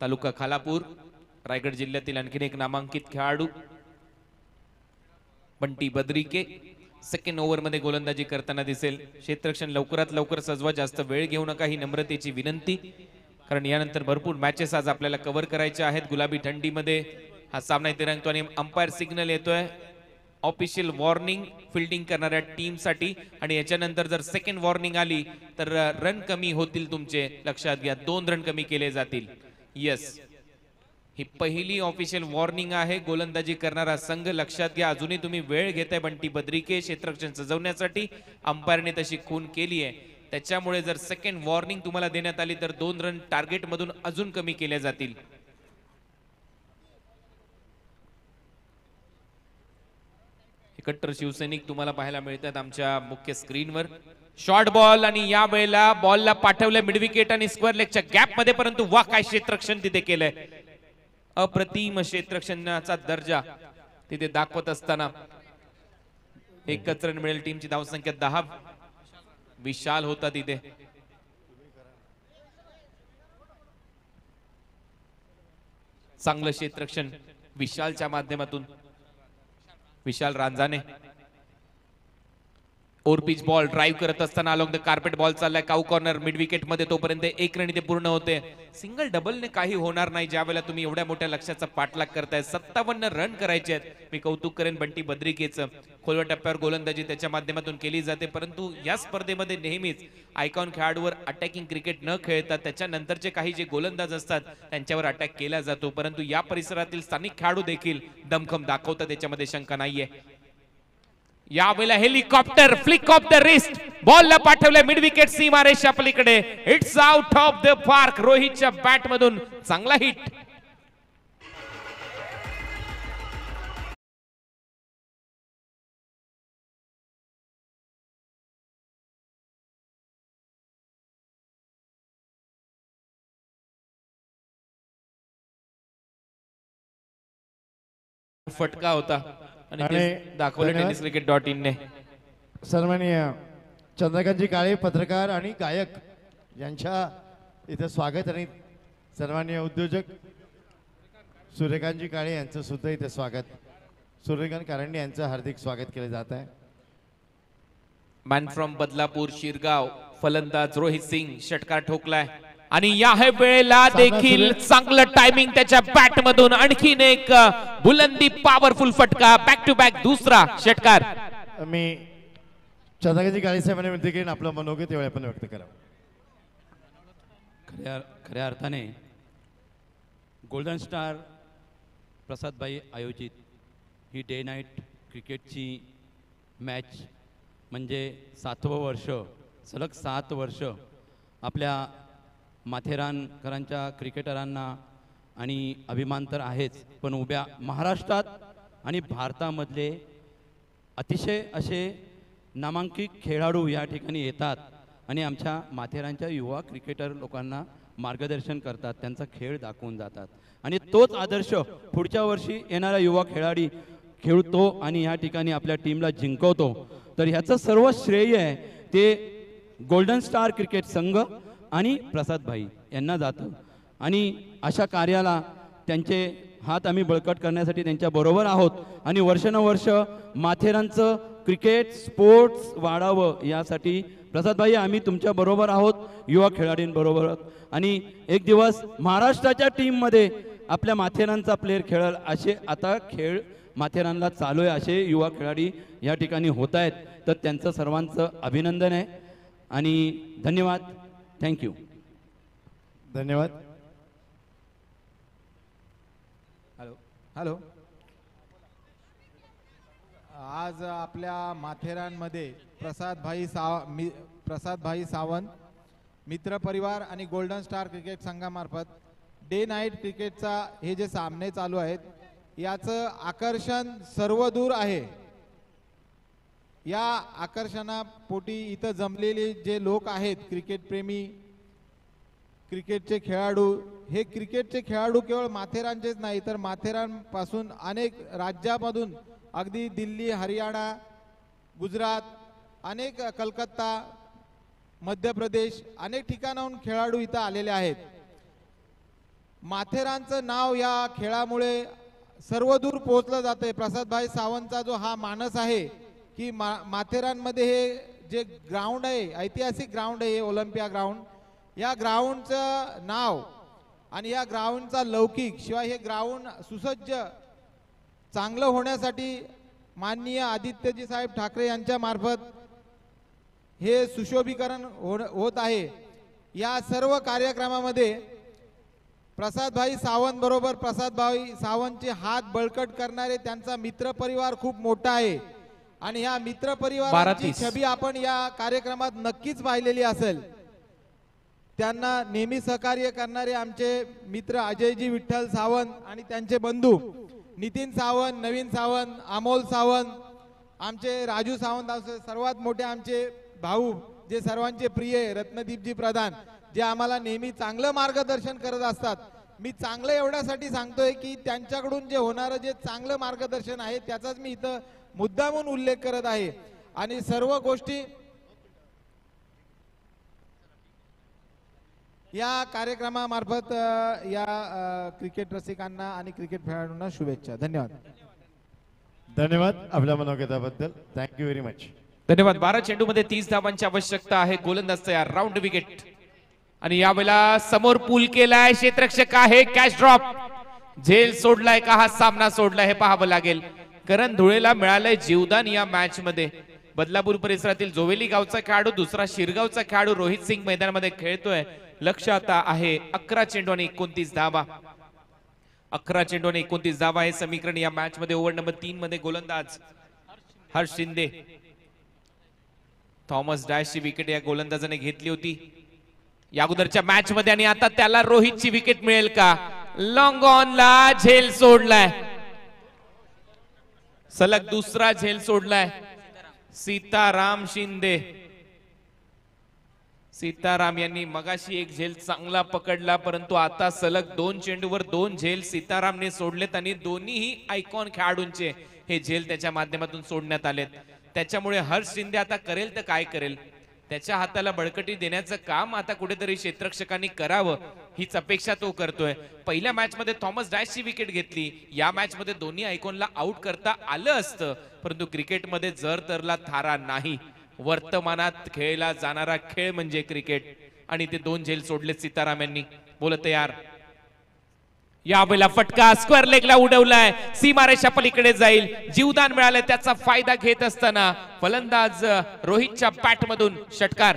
तालुका खालापूर रायगड जिल्ह्यातील आणखीन एक नामांकित खेळाडू बंटी बद्रिके. सेकंड ओव्हरमध्ये गोलंदाजी करताना दिसेल. क्षेत्रक्षण लवकरात लवकर सजवा जास्त वेळ घेऊ नका ही नम्रतेची विनंती. कारण यानंतर भरपूर मॅचेस आज आपल्याला कव्हर करायचे आहेत. गुलाबी थंडीमध्ये हा सामना इथे रंगतो आणि अंपायर सिग्नल येतोय. ऑफिशियल वॉर्निंग फिल्डिंग करणाऱ्या टीमसाठी आणि याच्यानंतर जर सेकंड वॉर्निंग आली तर रन कमी होतील तुमचे. लक्षात घ्या दोन रन कमी केले जातील. येस ही पहिली ऑफिशियल वॉर्निंग आहे. गोलंदाजी करणारा संघ लक्षात घ्या. अजूनही तुम्ही वेळ घेताय बंटी बद्रिके क्षेत्ररक्षण सजवण्यासाठी. अंपायरने तशी खून केली आहे. त्याच्यामुळे जर सेकंड वॉर्निंग तुम्हाला देण्यात आली तर दोन रन टार्गेट मधून अजून कमी केल्या जातील. हे कट्टर शिवसैनिक तुम्हाला पाहायला मिळतात आमच्या मुख्य स्क्रीनवर शॉर्ट बॉल आणि या वेळेला बॉलला पाठवलं मिड विकेट आणि स्क्वेअर लेगच्या गॅपमध्ये परंतु वा काय क्षेत्रक्षण तिथे केलंय. अप्रतिम क्षेत्रक्षणाचा दर्जा तिथे दाखवत असताना एकच रन मिळेल टीमची धावसंख्या दहा. विशाल होता तिथे. चांगलं क्षेत्रक्षण विशालच्या माध्यमातून. Vishal रांजाने. Four pitch ball drive करत असताना अलॉंग द कार्पेट बॉल चाललाय. काऊ कॉर्नर मिड विकेटमध्ये तोपर्यंत एक रन इथे पूर्ण होते. सिंगल डबलने काही होणार नाही. ज्या वेळेला तुम्ही एवढ्या मोठ्या लक्ष्याचा पाठलाग करताय सत्तावन्न रन करायचे आहेत. मी कौतुक करेन बंटी बद्रिकेचं. खोलव्या टप्प्यावर गोलंदाजी त्याच्या माध्यमातून केली जाते. परंतु या स्पर्धेमध्ये नेहमीच आयकॉन खेळाडूवर अटॅकिंग क्रिकेट न खेळता त्याच्यानंतरचे काही जे गोलंदाज असतात त्यांच्यावर अटॅक केला जातो. परंतु या परिसरातील स्थानिक खेळाडू देखील दमखम दाखवतात. त्याच्यामध्ये शंका नाहीये. यावेळेला helicopter flick off the wrist बॉलला पाठवलंय मिड विकेट सीमारेषा पलीकडे. It's out of the park रोहितच्या बॅट मधून चांगला हिट फटका होता. आणि दाखवलं. टेनिस क्रिकेट डॉट इन ने. सन्माननीय चंद्रकांतजी काळे पत्रकार आणि गायक यांच्या इथे स्वागत आणि सन्माननीय उद्योजक सूर्यकांतजी काळे यांचं सुद्धा इथे स्वागत. सूर्यकांत कारंडे यांचं हार्दिक स्वागत केलं जात आहे. मॅन फ्रॉम बदलापूर शिरगाव फलंदाज रोहित सिंग षटकार ठोकलाय. आणि या हे वेळेला देखील. चांगलं टायमिंग त्याच्या बॅट मधून आणखीन एक बुलंदी पॉवरफुल फटका बॅक टू बॅक दुसरा षटकार मी चंद्रकांतजी काळे साहेबांना विनंती करेन आपलं मनोगत त्यावेळी आपण व्यक्त करा खऱ्या खऱ्या अर्थाने गोल्डन स्टार प्रसादबाई आयोजित ही डे नाईट क्रिकेटची मॅच म्हणजे सातवं वर्ष सलग सात वर्ष आपल्या माथेरानकरांच्या क्रिकेटरांना आणि अभिमान तर आहेच पण उभ्या महाराष्ट्रात आणि भारतामधले अतिशय असे नामांकित खेळाडू या ठिकाणी येतात आणि आमच्या माथेरानच्या युवा क्रिकेटर लोकांना मार्गदर्शन करतात त्यांचा खेळ दाखवून जातात. आणि तोच आदर्श पुढच्या वर्षी येणारा युवा खेळाडी खेळतो आणि या ठिकाणी आपल्या टीमला जिंकवतो. तर ह्याचं सर्व श्रेय आहे ते गोल्डन स्टार क्रिकेट संघ आणि प्रसादभाई यांना जातं. आणि अशा कार्याला त्यांचे हात आम्ही बळकट करण्यासाठी त्यांच्याबरोबर आहोत. आणि वर्षानुवर्ष माथेरानचं क्रिकेट स्पोर्ट्स वाढावं यासाठी प्रसादभाई आम्ही तुमच्याबरोबर आहोत. युवा खेळाडूंबरोबर. आणि एक दिवस महाराष्ट्राच्या टीममध्ये आपल्या माथेरानचा प्लेअर खेळल असे आता खेळ माथेरानला चालू आहे असे युवा खेळाडी या ठिकाणी होत आहेत. तर त्यांचं सर्वांचं अभिनंदन आहे. आणि धन्यवाद. थँक्यू धन्यवाद हॅलो हॅलो आज आपल्या माथेरानमध्ये प्रसादभाई साव मी प्रसादभाई सावंत मित्रपरिवार आणि गोल्डन स्टार क्रिकेट संघामार्फत डे नाईट क्रिकेटचा हे जे सामने चालू आहेत याचं आकर्षण सर्व दूर आहे. या आकर्षणापोटी इथं जमलेले जे लोक आहेत क्रिकेटप्रेमी क्रिकेटचे खेळाडू हे क्रिकेटचे खेळाडू केवळ माथेरानचेच नाही तर माथेरानपासून अनेक राज्यामधून अगदी दिल्ली हरियाणा गुजरात अनेक कलकत्ता मध्य प्रदेश अनेक ठिकाणाहून खेळाडू इथं आलेले आहेत. माथेरानचं नाव या खेळामुळे सर्वदूर पोहोचलं जाते प्रसादभाई सावंतचा जो हा मानस आहे की मा माथेरानमध्ये हे जे ग्राउंड आहे ऐतिहासिक ग्राउंड आहे हे ओलंपिया ग्राउंड या ग्राउंडचं नाव आणि या ग्राउंडचा लौकिक शिवाय हे ग्राउंड सुसज्ज चांगलं होण्यासाठी माननीय आदित्यजी साहेब ठाकरे यांच्या मार्फत हे सुशोभीकरण हो होत आहे. या सर्व कार्यक्रमामध्ये प्रसादभाई सावंत बरोबर प्रसादभाई सावंतचे हात बळकट करणारे त्यांचा मित्र परिवार खूप मोठा आहे. आणि ह्या मित्र परिवाराची. छबी आपण या कार्यक्रमात नक्कीच पाहिलेली असेल त्यांना नेहमी सहकार्य करणारे आमचे मित्र अजयजी विठ्ठल सावंत आणि त्यांचे बंधू नितीन सावंत नवीन सावंत अमोल सावंत आमचे राजू सावंत असे सर्वात मोठे आमचे भाऊ जे सर्वांचे प्रिय रत्नदीपजी प्रधान जे आम्हाला नेहमी चांगलं मार्गदर्शन करत असतात मी चांगलं एवढ्यासाठी सांगतोय की त्यांच्याकडून जे होणारं जे चांगलं मार्गदर्शन आहे त्याचाच मी इथं मुद्दामून उल्लेख करत आहे. आणि सर्व गोष्टी या कार्यक्रमामार्फत या क्रिकेट रसिकांना आणि क्रिकेट खेळाडूंना शुभेच्छा. धन्यवाद. धन्यवाद आपल्या मनोगताबद्दल. थँक्यू व्हेरी मच धन्यवाद. बारा चेंडू मध्ये तीस धावांची आवश्यकता आहे. गोलंदाज तयार. Round wicket. आणि यावेळेला समोर पूल केलाय क्षेत्रक्षक आहे कॅश ड्रॉप झेल सोडलाय का हा सामना सोडलाय हे पाहावं लागेल. करण धुळेला मिळालंय जीवदान या मॅच मध्ये. बदलापूर परिसरातील जोवेली गावचा खेळाडू दुसरा शिरगावचा खेळाडू रोहित सिंग मैदानामध्ये खेळतोय. लक्ष आता आहे अकरा चेंडू आणि एकोणतीस धावा. अकरा चेंडू आणि एकोणतीस धावा हे समीकरण या मॅच मध्ये. ओव्हर नंबर तीन मध्ये गोलंदाज हर्ष शिंदे. थॉमस डॅशची विकेट या गोलंदाजाने घेतली होती. या अगोदरच्या मॅच मध्ये आणि आता त्याला रोहितची विकेट मिळेल का? लॉंग ऑन ला झेल सोडलाय. सलग दुसरा झेल सोडलाय. सीताराम शिंदे. सीताराम यांनी मगाशी एक झेल चांगला पकडला परंतु आता सलग दोन चेंडूवर दोन झेल सीतारामने सोडलेत आणि दोन्हीही आयकॉन खेळाडूंचे हे झेल त्याच्या माध्यमातून सोडण्यात आलेत. त्याच्यामुळे हर्ष शिंदे आता करेल तर काय करेल? त्याच्या हाताला बळकटी देण्याचं काम आता कुठेतरी क्षेत्रक्षकांनी करावं हीच अपेक्षा तो करतोय. पहिल्या मॅच मध्ये थॉमस डॅशची विकेट घेतली. या मॅच मध्ये दोन्ही आयकॉनला आउट करता आलं असतं. परंतु क्रिकेटमध्ये जर तरला थारा नाही वर्तमानात खेळला जाणारा खेळ म्हणजे क्रिकेट. आणि ते दोन झेल सोडले सीताराम यांनी. बोलत तयार यावेळेला फटका स्क्वेअर लेगला उडवलाय. सीमारेषा पलीकडे जाईल. जीवदान मिळालं त्याचा फायदा घेत असताना फलंदाज रोहितच्या पॅट मधून षटकार.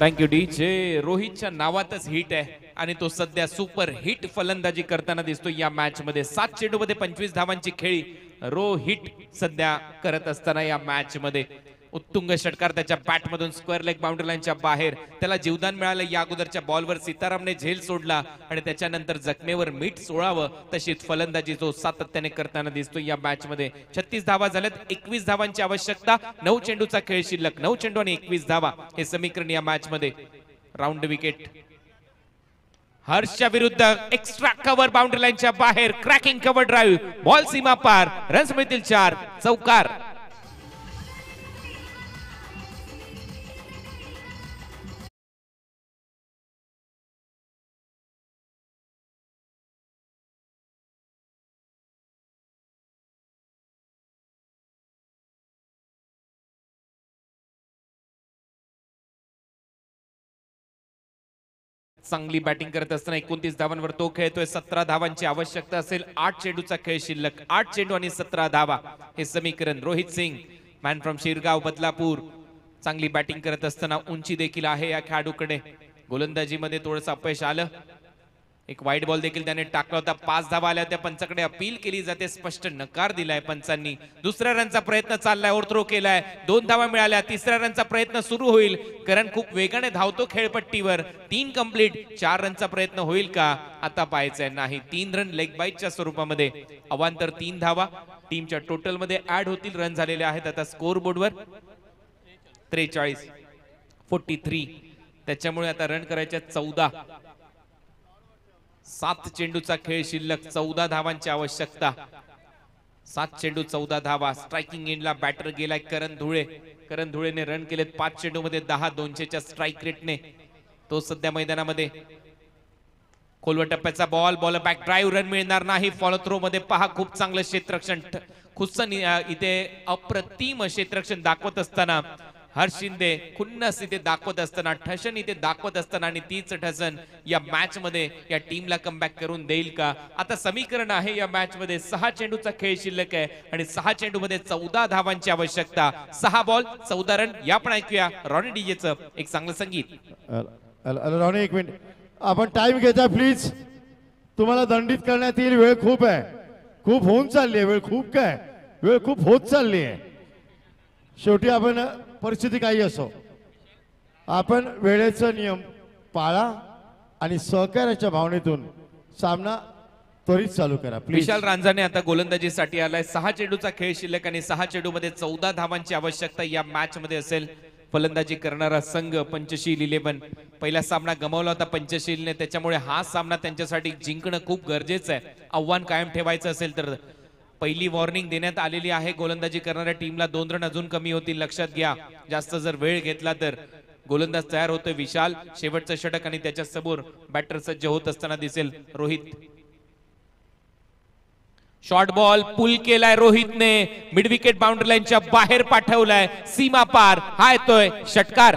थँक्यू डी जे रोहितच्या नावातच हिट आहे. आणि तो सध्या सुपर हिट फलंदाजी करताना दिसतो या मॅच मध्ये सात चेंडू मध्ये पंचवीस धावांची खेळी रोहित सध्या करत असताना या मॅच मध्ये उत्तुंग षटकार त्याच्या बॅट मधून स्क्वेअर लेग बाउंड्री लाईनच्या बाहेर. त्याला जीवदान मिळालं. या अगोदरच्या बॉलवर सीतारामने झेल सोडला आणि त्याच्यानंतर जखमेवर मीठ सोळावं तशीच फलंदाजी जो सातत्याने करताना दिसतो या मॅच मध्ये छत्तीस धावा झाल्यात. एकवीस धावांची आवश्यकता. नऊ चेंडूचा खेळ शिल्लक. नऊ चेंडू आणि एकवीस धावा हे समीकरण या मॅच मध्ये राऊंड विकेट हर्षच्या विरुद्ध एक्स्ट्रा कव्हर बाउंड्री लाईनच्या बाहेर क्रॅकिंग कव्हर ड्राईव्ह बॉल सीमा पार रन्स मिळतील चार चौकार. चांगली बॅटिंग करत असताना एकोणतीस धावांवर तो खेळतोय. सतरा धावांची आवश्यकता असेल. आठ चेंडूचा खेळ शिल्लक. आठ चेंडू आणि सतरा धावा. हे समीकरण रोहित सिंग मॅन फ्रॉम शिरगाव बदलापूर. चांगली बॅटिंग करत असताना उंची देखील आहे या खेळाडूकडे. गोलंदाजीमध्ये थोडंसं अपयश आलं. एक वाईट बॉल देखील त्याने टाकला होता. पाच धावा आल्या त्या पंचाकडे अपील केली जाते. स्पष्ट नकार दिलाय पंचांनी. दुसऱ्या रनचा प्रयत्न चाललाय. ओव्हरथ्रो केलाय. दोन धावा मिळाल्या. तिसऱ्या रनचा प्रयत्न सुरू होईल. कारण खूप वेगाने धावतो खेळपट्टीवर. तीन कंप्लीट चार रनचा प्रयत्न होईल का? आता पाहायचंय. नाही. तीन रन लेग बाईटच्या स्वरूपामध्ये. अवांतर तीन धावा. टीमच्या टोटलमध्ये ऍड होतील. रन झालेले आहेत. आता स्कोर बोर्डवर त्रेचाळीस. फोर्टी थ्री त्याच्यामुळे आता रन करायच्या चौदा. सात चेंडूचा खेळ शिल्लक चौदा धावांची आवश्यकता. सात चेंडू चौदा धावा. स्ट्रायकिंग एंडला बॅटर गेलाय करण धुळे. करण धुळेने रन केलेत पाच चेंडू मध्ये दहा दोनशेच्या स्ट्राईक रेटने तो सध्या मैदानामध्ये. खोलवर टप्प्याचा ball ball back drive run मिळणार नाही. फॉलो थ्रो मध्ये पहा खूप चांगलं क्षेत्ररक्षण ठ- खुस्सन इथे अप्रतिम क्षेत्ररक्षण दाखवत असताना हर्ष शिंदे खुन्नस इथे दाखवत असताना ठसन इथे दाखवत असताना आणि तीच ठसन या मॅच मध्ये या टीमला कमबॅक करून देईल का? आता समीकरण आहे या मॅच मध्ये सहा चेंडूचा खेळ शिल्लक आहे आणि सहा चेंडू मध्ये चौदा धावांची आवश्यकता. सहा बॉल चौदा रन या पण ऐकूया रॉनी डीजेचं एक चांगलं संगीत. रॉनी एक मिनिट. आपण टाइम घेता प्लीज तुम्हाला दंडित करण्यात येईल वेळ खूप आहे. खूप होऊन चालली आहे वेळ खूप काय? वेळ खूप होत चालली आहे. शेवटी आपण परिस्थिती काही असो. आपण वेळेचा नियम पाळा आणि सहकार्याच्या भावनेतून सामना त्वरित चालू करा विशाल रांजाने आता गोलंदाजीसाठी आलाय. सहा चेंडूचा खेळ शिल्लक आणि सहा चेंडूमध्ये चौदा धावांची आवश्यकता या मॅच मध्ये असेल. फलंदाजी करणारा संघ पंचशील इलेव्हन पहिला सामना गमावला होता पंचशीलने. त्याच्यामुळे हा सामना त्यांच्यासाठी जिंकणं खूप गरजेचं आहे. आव्हान कायम ठेवायचं असेल तर पहिली वॉर्निंग देण्यात आलेली आहे. गोलंदाजी करणाऱ्या टीमला दोन रन अजून कमी होतील लक्षात घ्या. जास्त जर वेळ घेतला तर. गोलंदाज तयार होतोय विशाल. शेवटचं षटक आणि त्याच्यासमोर बॅटर सज्ज होत असताना दिसेल रोहित. शॉर्ट बॉल पुल केलाय रोहितने. मिडविकेट बाउंड्री लाईनच्या बाहेर पाठवलाय. सीमा पार. हा येतोय षटकार.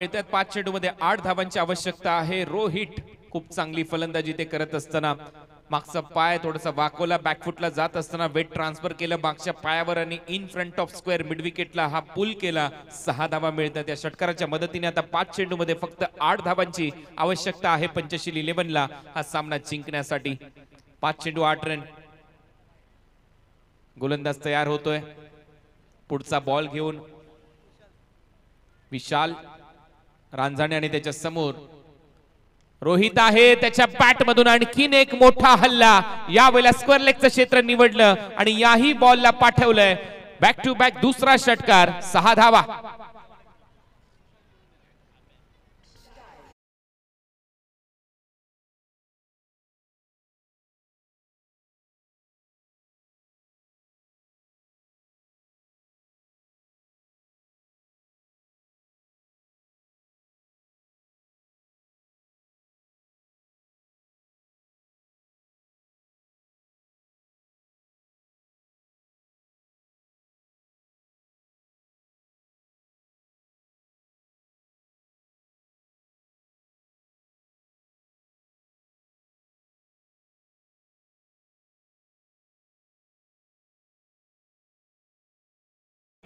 येत्यात पाच चेंडूमध्ये आठ धावांची आवश्यकता आहे. रोहित खूप चांगली फलंदाजी ते करत असताना मागचा पाय थोडासा वाकवला बॅकफुटला जात असताना वेट ट्रान्सफर केलं. मागच्या पायावर आणि इन फ्रंट ऑफ स्क्वेअर मिडविकेटला हा पुल केला. सहा धावा मिळतात या षटकाराच्या मदतीने. आता पाच चेंडूमध्ये फक्त आठ धावांची आवश्यकता आहे पंचशील इलेव्हनला. हा सामना जिंकण्यासाठी पाच चेंडू आठ रन गोलंदाज तयार होतोय. पुढचा बॉल घेऊन विशाल रांझाणे आणि त्याच्यासमोर. रोहित आहे त्याच्या बॅट मधून आणखीन एक मोठा हल्ला. यावेळेला स्क्वेअर लेगचं क्षेत्र निवडलं आणि याही बॉलला पाठवलंय. बॅक टू बॅक दुसरा षटकार सहा धावा.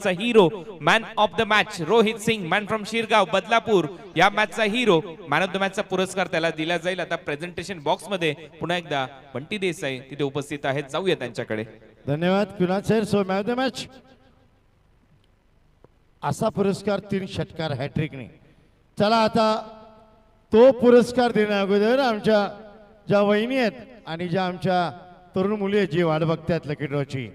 मॅचचा hero man of the match Rohit Singh man from Shirgaon Badlapur या मॅचचा हिरो मॅन ऑफ द मॅचचा पुरस्कार त्याला दिला जाईल. आता प्रेझेंटेशन बॉक्समध्ये पुन्हा एकदा बंटी देसाई तिथे उपस्थित आहेत. जाऊया त्यांच्याकडे. धन्यवाद Kunal sir so man of the match असा पुरस्कार तीन षटकार हॅट्रिकने चला आता तो पुरस्कार देण्या अगोदर आमच्या ज्या वहिनी आहेत आणि ज्या आमच्या तरुण मुली आहेत जी वाट बघतात लकी ड्रॉची